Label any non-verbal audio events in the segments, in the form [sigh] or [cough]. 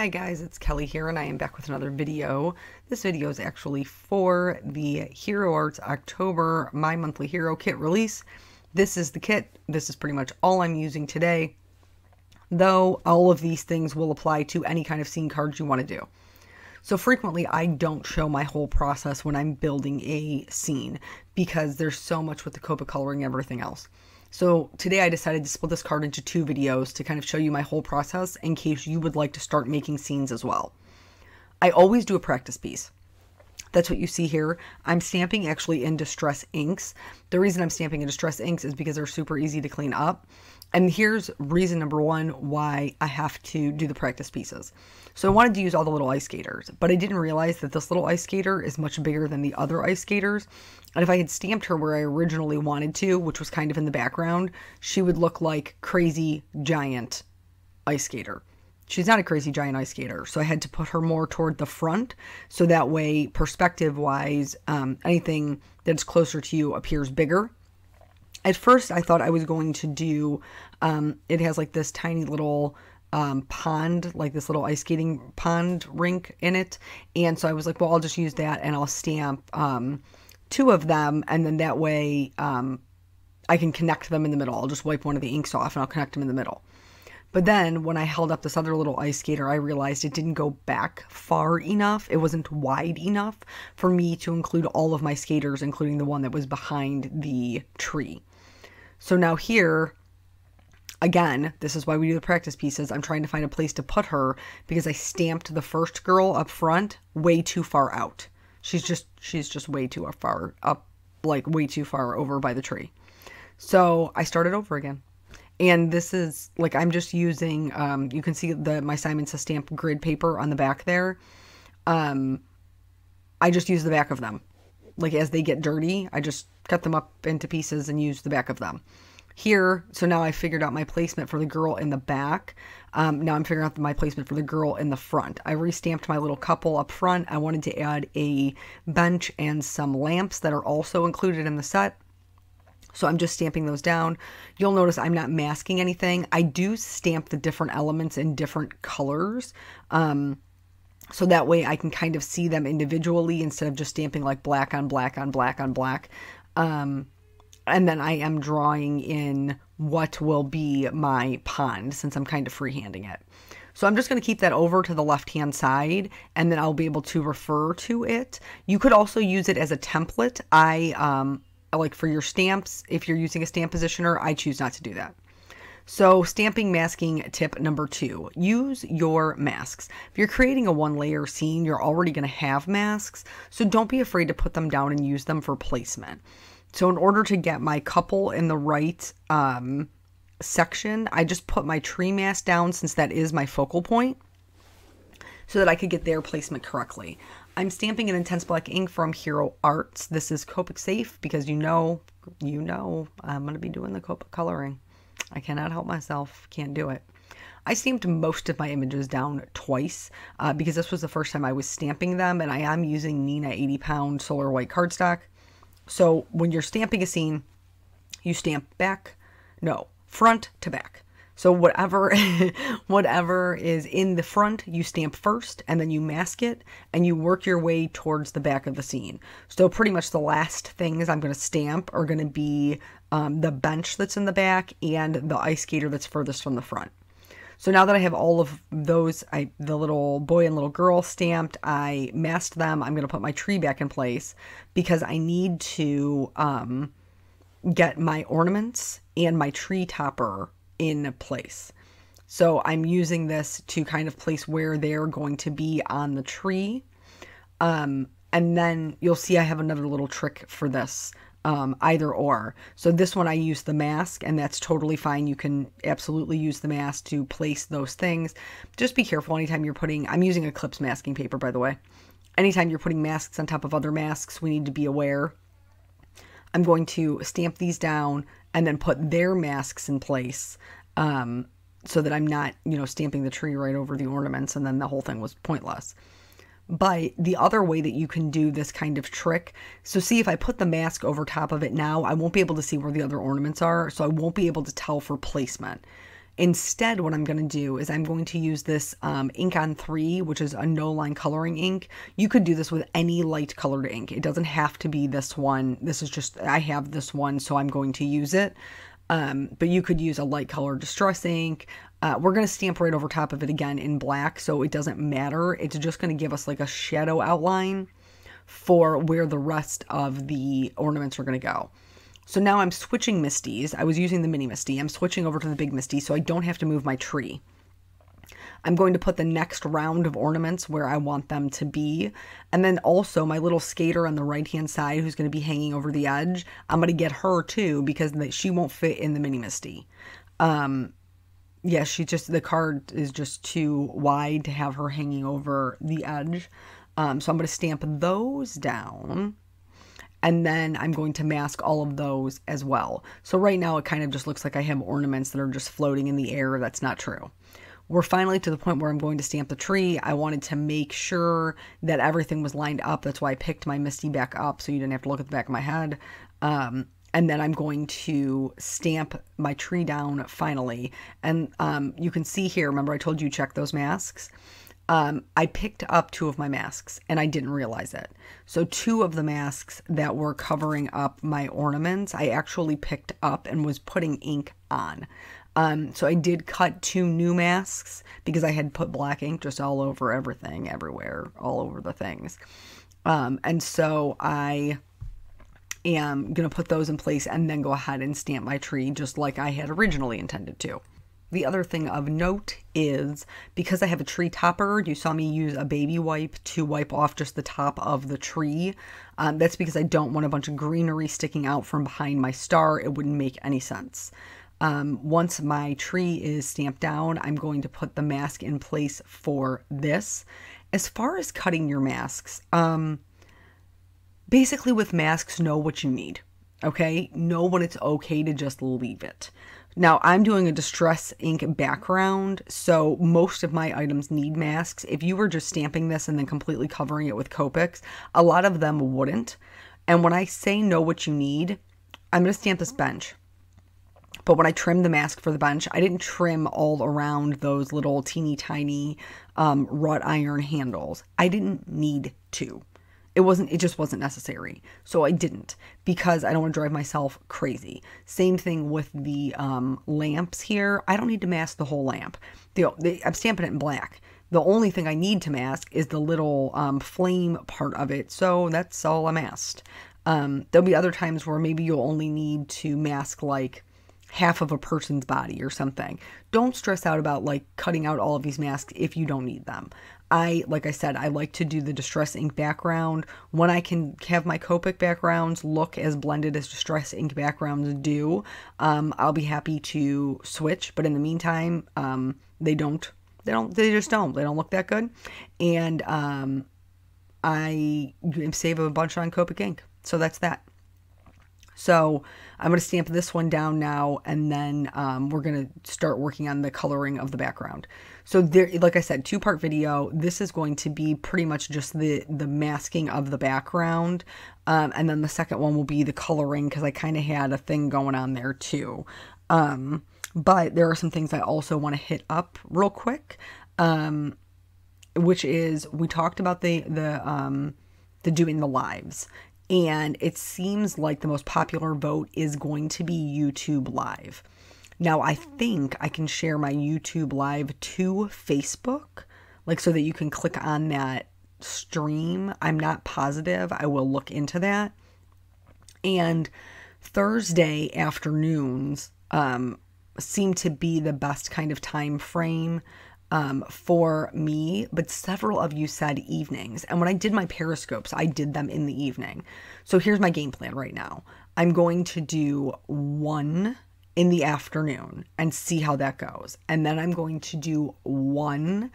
Hi guys, it's Kelly here and I am back with another video. This video is actually for the Hero Arts October My Monthly Hero Kit release. This is the kit. This is pretty much all I'm using today, though all of these things will apply to any kind of scene cards you want to do. So frequently I don't show my whole process when I'm building a scene because there's so much with the Copic coloring and everything else. So today I decided to split this card into two videos to kind of show you my whole process in case you would like to start making scenes as well. I always do a practice piece. That's what you see here. I'm stamping actually in Distress Inks. The reason I'm stamping in Distress Inks is because they're super easy to clean up. And here's reason number one why I have to do the practice pieces. So I wanted to use all the little ice skaters, but I didn't realize that this little ice skater is much bigger than the other ice skaters. And if I had stamped her where I originally wanted to, which was kind of in the background, she would look like crazy giant ice skater. She's not a crazy giant ice skater, so I had to put her more toward the front, so that way, perspective wise, um, anything that's closer to you appears bigger at first I thought I was going to do, um, it has like this tiny little um, pond, like this little ice skating pond rink in it. And so I was like, well, I'll just use that and I'll stamp um, two of them. And then that way um, I can connect them in the middle. I'll just wipe one of the inks off and I'll connect them in the middle. But then when I held up this other little ice skater, I realized it didn't go back far enough. It wasn't wide enough for me to include all of my skaters, including the one that was behind the tree. So now here, again, this is why we do the practice pieces. I'm trying to find a place to put her because I stamped the first girl up front way too far out. She's just, she's just way too far up, like way too far over by the tree. So I started over again. And this is like, I'm just using, um, you can see the, my Simon Says stamp grid paper on the back there. Um, I just use the back of them like as they get dirty, I just cut them up into pieces and use the back of them. Here, so now I figured out my placement for the girl in the back. Um, now I'm figuring out my placement for the girl in the front. I restamped my little couple up front. I wanted to add a bench and some lamps that are also included in the set. So I'm just stamping those down. You'll notice I'm not masking anything. I do stamp the different elements in different colors. Um, so that way I can kind of see them individually instead of just stamping like black on black on black on black. Um, and then I am drawing in what will be my pond since I'm kind of freehanding it. So I'm just going to keep that over to the left hand side and then I'll be able to refer to it. You could also use it as a template. I um, like for your stamps, if you're using a stamp positioner, I choose not to do that. So stamping masking tip number two, use your masks. If you're creating a one layer scene, you're already going to have masks. So don't be afraid to put them down and use them for placement. So in order to get my couple in the right um, section, I just put my tree mask down since that is my focal point so that I could get their placement correctly. I'm stamping an intense black ink from Hero Arts. This is Copic Safe because you know, you know, I'm going to be doing the Copic coloring. I cannot help myself. Can't do it. I stamped most of my images down twice uh, because this was the first time I was stamping them, and I am using Neenah 80 pound solar white cardstock. So when you're stamping a scene, you stamp back, no, front to back. So whatever [laughs] whatever is in the front, you stamp first and then you mask it and you work your way towards the back of the scene. So pretty much the last things I'm going to stamp are going to be um, the bench that's in the back and the ice skater that's furthest from the front. So now that I have all of those, I the little boy and little girl stamped, I masked them. I'm going to put my tree back in place because I need to um, get my ornaments and my tree topper in place. So I'm using this to kind of place where they're going to be on the tree. Um, and then you'll see I have another little trick for this, um, either or. So this one I use the mask and that's totally fine. You can absolutely use the mask to place those things. Just be careful anytime you're putting, I'm using Eclipse masking paper by the way. Anytime you're putting masks on top of other masks, we need to be aware. I'm going to stamp these down and then put their masks in place um, so that I'm not, you know, stamping the tree right over the ornaments and then the whole thing was pointless. But the other way that you can do this kind of trick, so see if I put the mask over top of it now, I won't be able to see where the other ornaments are, so I won't be able to tell for placement. Instead, what I'm going to do is I'm going to use this um, ink on 3, which is a no line coloring ink. You could do this with any light colored ink. It doesn't have to be this one. This is just, I have this one, so I'm going to use it. Um, but you could use a light color distress ink. Uh, we're going to stamp right over top of it again in black, so it doesn't matter. It's just going to give us like a shadow outline for where the rest of the ornaments are going to go. So now I'm switching MISTIs. I was using the mini MISTI. I'm switching over to the big MISTI so I don't have to move my tree. I'm going to put the next round of ornaments where I want them to be. And then also my little skater on the right hand side who's going to be hanging over the edge. I'm going to get her too because she won't fit in the mini MISTI. Um, yeah, she just, the card is just too wide to have her hanging over the edge. Um, so I'm going to stamp those down and then I'm going to mask all of those as well. So right now it kind of just looks like I have ornaments that are just floating in the air. That's not true. We're finally to the point where I'm going to stamp the tree. I wanted to make sure that everything was lined up. That's why I picked my MISTI back up so you didn't have to look at the back of my head. Um, and then I'm going to stamp my tree down finally. And um, you can see here, remember I told you check those masks? Um, I picked up two of my masks and I didn't realize it. So, two of the masks that were covering up my ornaments, I actually picked up and was putting ink on. Um, so I did cut two new masks because I had put black ink just all over everything, everywhere, all over the things. Um, and so I am going to put those in place and then go ahead and stamp my tree just like I had originally intended to. The other thing of note is because I have a tree topper, you saw me use a baby wipe to wipe off just the top of the tree. Um, that's because I don't want a bunch of greenery sticking out from behind my star. It wouldn't make any sense. Um, once my tree is stamped down, I'm going to put the mask in place for this. As far as cutting your masks, um, basically with masks, know what you need. Okay, know when it's okay to just leave it. Now, I'm doing a Distress ink background, so most of my items need masks. If you were just stamping this and then completely covering it with Copics, a lot of them wouldn't. And when I say know what you need, I'm going to stamp this bench. But when I trimmed the mask for the bench, I didn't trim all around those little teeny tiny um, wrought iron handles. I didn't need to. It wasn't, it just wasn't necessary. So I didn't because I don't want to drive myself crazy. Same thing with the um, lamps here. I don't need to mask the whole lamp. The, the, I'm stamping it in black. The only thing I need to mask is the little um, flame part of it. So that's all I'm asked. Um, there'll be other times where maybe you'll only need to mask like half of a person's body or something. Don't stress out about like cutting out all of these masks if you don't need them. I, like I said, I like to do the Distress Ink background. When I can have my Copic backgrounds look as blended as Distress Ink backgrounds do, um, I'll be happy to switch. But in the meantime, um, they don't, they don't, they just don't, they don't look that good. And um, I save a bunch on Copic ink. So that's that. So I'm going to stamp this one down now, and then um, we're going to start working on the coloring of the background. So there, like I said, two part video. This is going to be pretty much just the the masking of the background, um, and then the second one will be the coloring because I kind of had a thing going on there too. Um, but there are some things I also want to hit up real quick, um, which is we talked about the the um, the doing the lives and it seems like the most popular vote is going to be YouTube Live. Now, I think I can share my YouTube Live to Facebook, like so that you can click on that stream. I'm not positive. I will look into that. And Thursday afternoons um, seem to be the best kind of time frame um, for me, but several of you said evenings. And when I did my periscopes, I did them in the evening. So here's my game plan right now I'm going to do one in the afternoon and see how that goes. And then I'm going to do one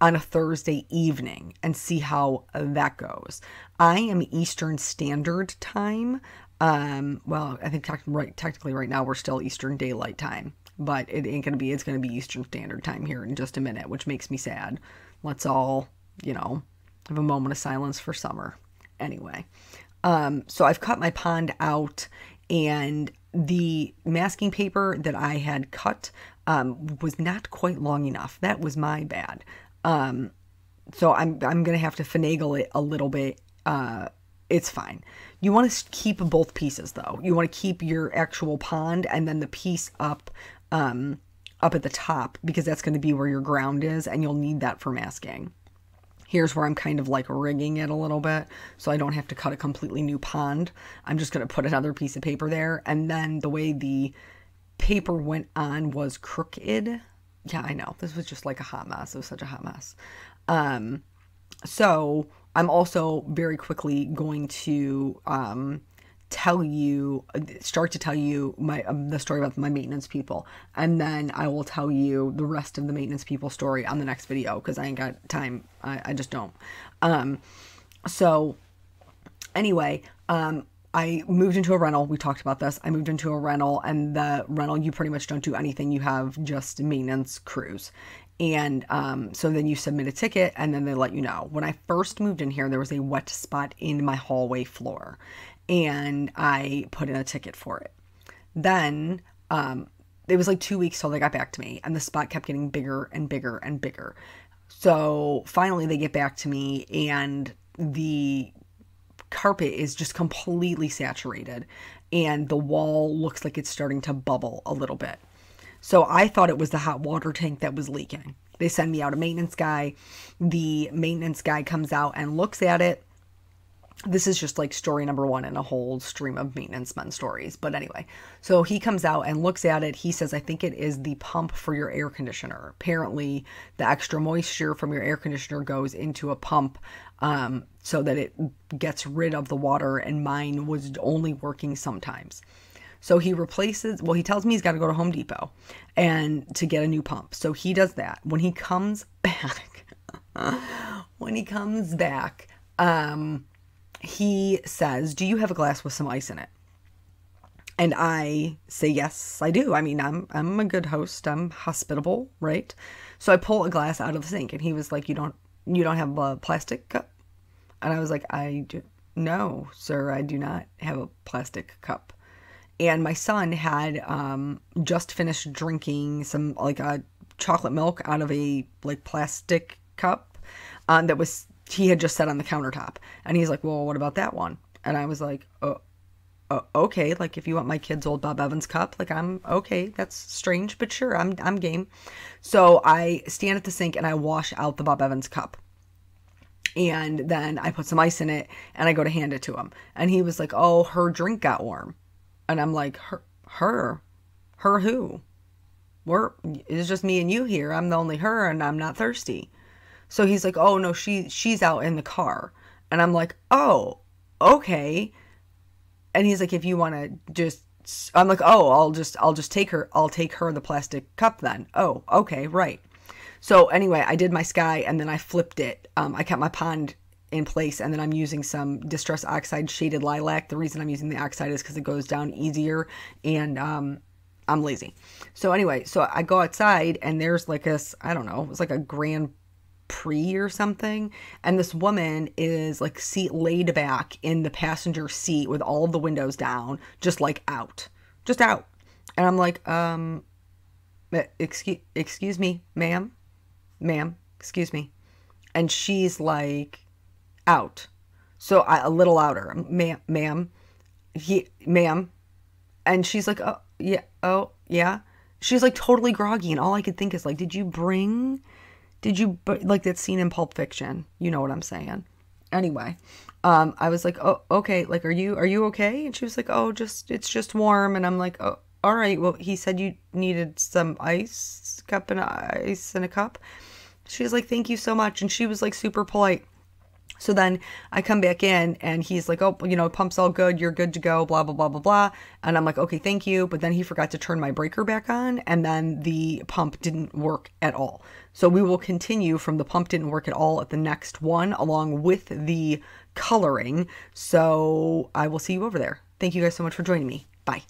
on a Thursday evening and see how that goes. I am Eastern Standard Time. Um, well, I think te- right, technically right now we're still Eastern Daylight Time but it ain't gonna be. It's gonna be Eastern Standard Time here in just a minute, which makes me sad. Let's all, you know, have a moment of silence for summer. Anyway, um, so I've cut my pond out, and the masking paper that I had cut um, was not quite long enough. That was my bad. Um, so I'm I'm gonna have to finagle it a little bit. Uh, it's fine. You want to keep both pieces though. You want to keep your actual pond and then the piece up um, up at the top because that's going to be where your ground is and you'll need that for masking. Here's where I'm kind of like rigging it a little bit so I don't have to cut a completely new pond. I'm just going to put another piece of paper there and then the way the paper went on was crooked. Yeah, I know. This was just like a hot mess. It was such a hot mess. Um, so I'm also very quickly going to um, tell you, start to tell you my um, the story about my maintenance people, and then I will tell you the rest of the maintenance people story on the next video because I ain't got time. I, I just don't. Um, so anyway, um, I moved into a rental. We talked about this. I moved into a rental, and the rental, you pretty much don't do anything. You have just maintenance crews. And um, so then you submit a ticket and then they let you know. When I first moved in here, there was a wet spot in my hallway floor and I put in a ticket for it. Then um, it was like two weeks till they got back to me and the spot kept getting bigger and bigger and bigger. So finally they get back to me and the carpet is just completely saturated and the wall looks like it's starting to bubble a little bit. So I thought it was the hot water tank that was leaking. They send me out a maintenance guy. The maintenance guy comes out and looks at it. This is just like story number one in a whole stream of maintenance men stories. But anyway, so he comes out and looks at it. He says, I think it is the pump for your air conditioner. Apparently, the extra moisture from your air conditioner goes into a pump um, so that it gets rid of the water, and mine was only working sometimes. So he replaces, well, he tells me he's got to go to Home Depot and to get a new pump. So he does that. When he comes [laughs] back, when he comes back, um, he says, Do you have a glass with some ice in it? And I say, Yes, I do. I mean, I'm I'm a good host. I'm hospitable, right? So I pull a glass out of the sink and he was like, You don't you don't have a plastic cup? And I was like, I do no, sir, I do not have a plastic cup and my son had um, just finished drinking some like a chocolate milk out of a like plastic cup um, that was he had just set on the countertop. And he's like well what about that one? And i was like oh, oh, okay like if you want my kid's old bob evans cup like i'm okay. That's strange but sure i'm i'm game. So i stand at the sink and i wash out the bob evans cup. And then i put some ice in it and i go to hand it to him. And he was like oh her drink got warm. And I'm like, her, her, her who? We're, it's just me and you here. I'm the only her and I'm not thirsty. So he's like, oh no, she, she's out in the car. And I'm like, oh, okay. And he's like, if you want to just, I'm like, oh, I'll just, I'll just take her, I'll take her the plastic cup then. Oh, okay, right. So anyway, I did my sky and then I flipped it. Um, I kept my pond in place and then I'm using some Distress Oxide Shaded Lilac. The reason I'm using the oxide is because it goes down easier and um, I'm lazy. So anyway, so I go outside and there's like a, I don't know, it was like a Grand Prix or something. And this woman is like seat laid back in the passenger seat with all the windows down, just like out, just out. And I'm like, um, excuse, excuse me, ma'am, ma'am, excuse me. And she's like, out. So I, a little louder, ma'am, ma'am, he, ma'am. And she's like, oh, yeah, oh, yeah. She's like totally groggy. And all I could think is like, did you bring, did you, like that scene in Pulp Fiction? You know what I'm saying. Anyway, um, I was like, oh, okay. Like, are you, are you okay? And she was like, oh, just, it's just warm. And I'm like, oh, all right. Well, he said you needed some ice cup and ice in a cup. She was like, thank you so much. And she was like super polite. So then I come back in and he's like, oh, you know, pump's all good. You're good to go, blah, blah, blah, blah, blah. And I'm like, okay, thank you. But then he forgot to turn my breaker back on and then the pump didn't work at all. So we will continue from the pump didn't work at all at the next one along with the coloring. So I will see you over there. Thank you guys so much for joining me. Bye.